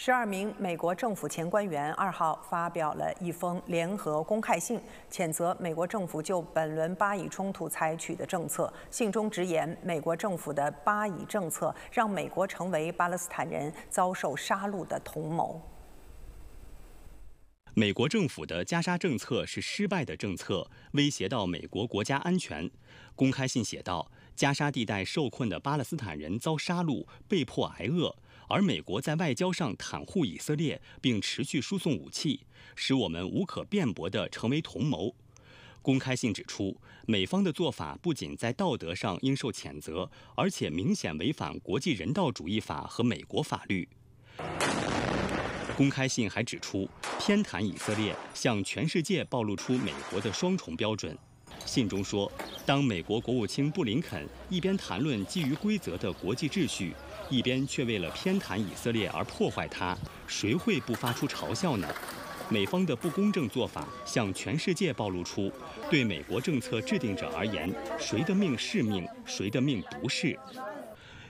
十二名美国政府前官员二号发表了一封联合公开信，谴责美国政府就本轮巴以冲突采取的政策。信中直言，美国政府的巴以政策让美国成为巴勒斯坦人遭受杀戮的同谋。美国政府的加沙政策是失败的政策，威胁到美国国家安全。公开信写道：加沙地带受困的巴勒斯坦人遭杀戮，被迫挨饿。而美国在外交上袒护以色列，并持续输送武器，使我们无可辩驳地成为同谋。公开信指出，美方的做法不仅在道德上应受谴责，而且明显违反国际人道主义法和美国法律。公开信还指出，偏袒以色列向全世界暴露出美国的双重标准。信中说，当美国国务卿布林肯一边谈论基于规则的国际秩序，一边却为了偏袒以色列而破坏它，谁会不发出嘲笑呢？美方的不公正做法向全世界暴露出，对美国政策制定者而言，谁的命是命，谁的命不是。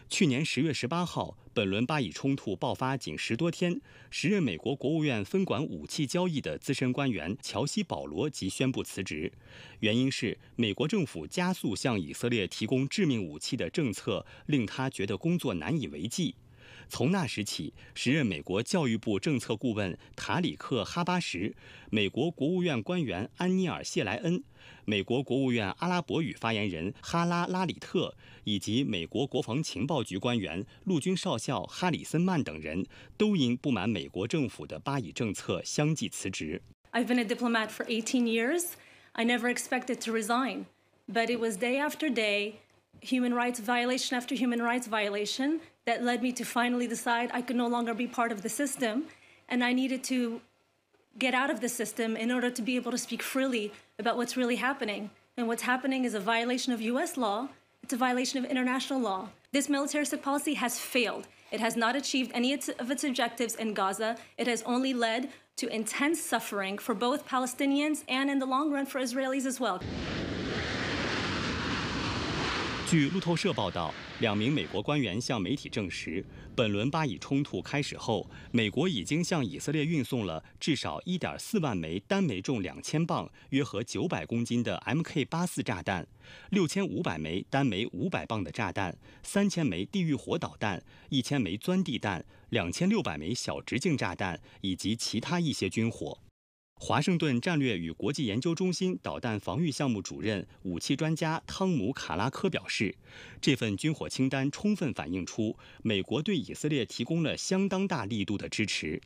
去年十月十八号，本轮巴以冲突爆发仅十多天，时任美国国务院分管武器交易的资深官员乔西·保罗即宣布辞职，原因是美国政府加速向以色列提供致命武器的政策，令他觉得工作难以为继。从那时起，时任美国教育部政策顾问塔里克·哈巴什、美国国务院官员安尼尔·谢莱恩、美国国务院阿拉伯语发言人哈拉·拉里特以及美国国防情报局官员陆军少校哈里森曼等人都因不满美国政府的巴以政策相继辞职。I've been a diplomat for 18 years. I never expected to resign, but it was day after day, human rights violation after human rights violation. That led me to finally decide I could no longer be part of the system and I needed to get out of the system in order to be able to speak freely about what's really happening. And what's happening is a violation of US law, it's a violation of international law. This militaristic policy has failed. It has not achieved any of its objectives in Gaza. It has only led to intense suffering for both Palestinians and, in the long run, for Israelis as well. 据路透社报道，两名美国官员向媒体证实，本轮巴以冲突开始后，美国已经向以色列运送了至少1.4万枚单枚重2000磅（约合900公斤）的 Mk84 炸弹，6500枚单枚500磅的炸弹，3000枚地狱火导弹，1000枚钻地弹，2600枚小直径炸弹以及其他一些军火。华盛顿战略与国际研究中心导弹防御项目主任、武器专家汤姆·卡拉科表示，这份军火清单充分反映出美国对以色列提供了相当大力度的支持。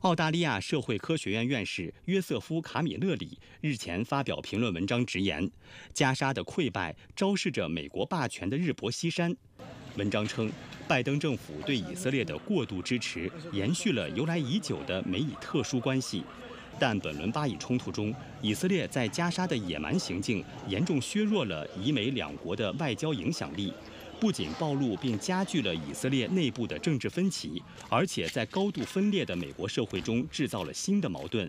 澳大利亚社会科学院院士约瑟夫·卡米勒里日前发表评论文章，直言：“加沙的溃败昭示着美国霸权的日薄西山。”文章称，拜登政府对以色列的过度支持延续了由来已久的美以特殊关系。但本轮巴以冲突中，以色列在加沙的野蛮行径严重削弱了以美两国的外交影响力，不仅暴露并加剧了以色列内部的政治分歧，而且在高度分裂的美国社会中制造了新的矛盾。